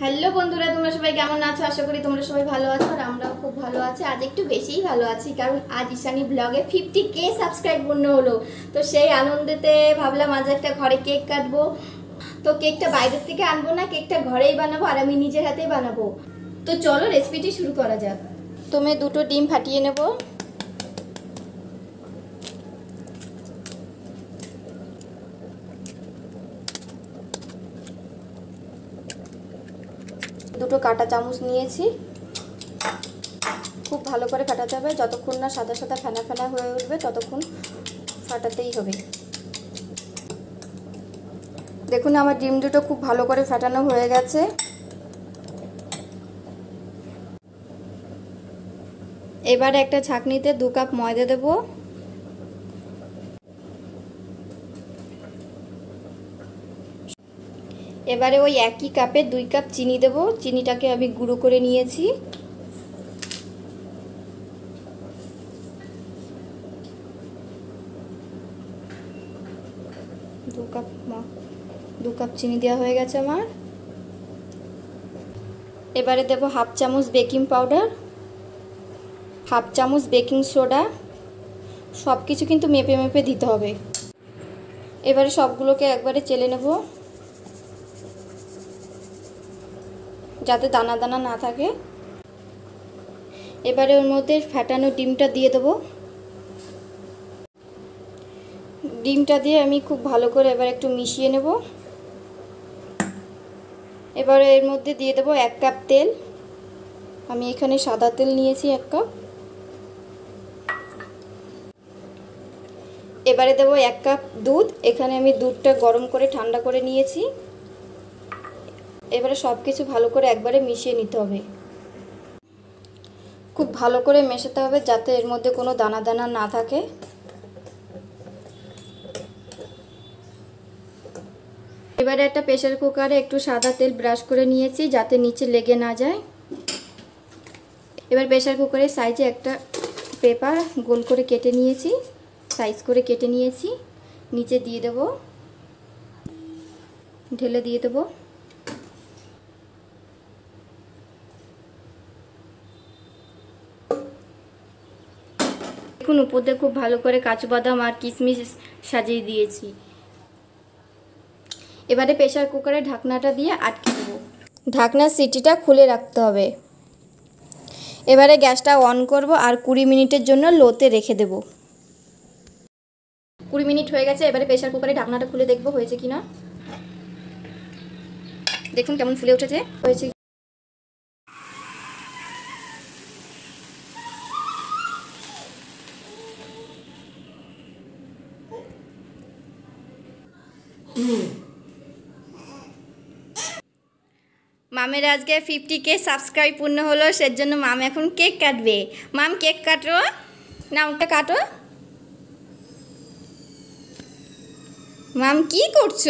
Hello বন্ধুরা, তোমরা সবাই কেমন আছো? আশা করি তোমরা সবাই ভালো আছো আর আমরাও খুব ভালো আছি। আজ একটু বেশিই ভালো আছি, কারণ আজ ঈশানি ব্লগে ফিফটি কে সাবস্ক্রাইব পূর্ণ হলো। তো সেই আনন্দেতে ভাবলাম আজ একটা ঘরে কেক কাটবো। তো কেকটা বাইরের থেকে আনব না, কেকটা ঘরেই বানাবো আর আমি নিজের হাতেই বানাবো। তো চলো রেসিপিটি শুরু করা যাক। তুমি দুটো ডিম ফাটিয়ে নেব। দুটো কাটা চামচ নিয়েছি। খুব ভালো করে ফাটাতে হবে। যতক্ষণ না সাদা সাদা ফেনা ফেনা হয়ে উঠবে, ততক্ষণ ফাটাতেই হবে। দেখুন, আমার ডিম দুটো খুব ভালো করে ফাটানো হয়ে গেছে। এবারে একটা ছাঁকনিতে দু কাপ ময়দা দেবো। এবারে ওই একই কাপে দুই কাপ চিনি দেব। চিনিটাকে আমি গুঁড়ো করে নিয়েছি। দু কাপ দু কাপ চিনি দেওয়া হয়ে গেছে আমার। এবারে দেব হাফ চামচ বেকিং পাউডার, হাফ চামচ বেকিং সোডা। সব কিছু কিন্তু মেপে মেপে দিতে হবে। এবারে সবগুলোকে একবারে চেলে নেব। যাতে দানা দানা না থাকে। এবারে ওর মধ্যে ফ্যাটানো ডিমটা দিয়ে দেবো। ডিমটা দিয়ে আমি খুব ভালো করে এবার একটু মিশিয়ে নেব। এবারে এর মধ্যে দিয়ে দেবো এক কাপ তেল। আমি এখানে সাদা তেল নিয়েছি এক কাপ। এবারে দেবো এক কাপ দুধ। এখানে আমি দুধটা গরম করে ঠান্ডা করে নিয়েছি। এবারে সব কিছু ভালো করে একবারে মিশিয়ে নিতে হবে। খুব ভালো করে মেশাতে হবে যাতে এর মধ্যে কোনো দানা দানা না থাকে। এবারে একটা প্রেশার কুকারে একটু সাদা তেল ব্রাশ করে নিয়েছি যাতে নিচে লেগে না যায়। এবার প্রেশার কুকারের সাইজে একটা পেপার গোল করে কেটে নিয়েছি, সাইজ করে কেটে নিয়েছি। নিচে দিয়ে দেবো, ঢেলে দিয়ে দেবো। দেখুন উপর দিয়ে খুব ভালো করে কাজু বাদাম আর কিশমিশ সাজিয়ে দিয়েছি। এবারে প্রেশার কুকারে ঢাকনাটা দিয়ে আটকে দেবো। ঢাকনার সিটিটা খুলে রাখতে হবে। এবারে গ্যাসটা অন করব আর কুড়ি মিনিটের জন্য লোতে রেখে দেব। কুড়ি মিনিট হয়ে গেছে, এবারে প্রেশার কুকারে ঢাকনাটা খুলে দেখব হয়েছে কিনা। দেখুন কেমন ফুলে উঠেছে। হয়েছে মামের আজকে ফিফটি কে সাবস্ক্রাইব পূর্ণ হলো, সেজন্য মাম এখন কেক কাটবে। মাম কেক কাটো। না, ওটা কাটো। মাম, কি করছ?